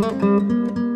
Música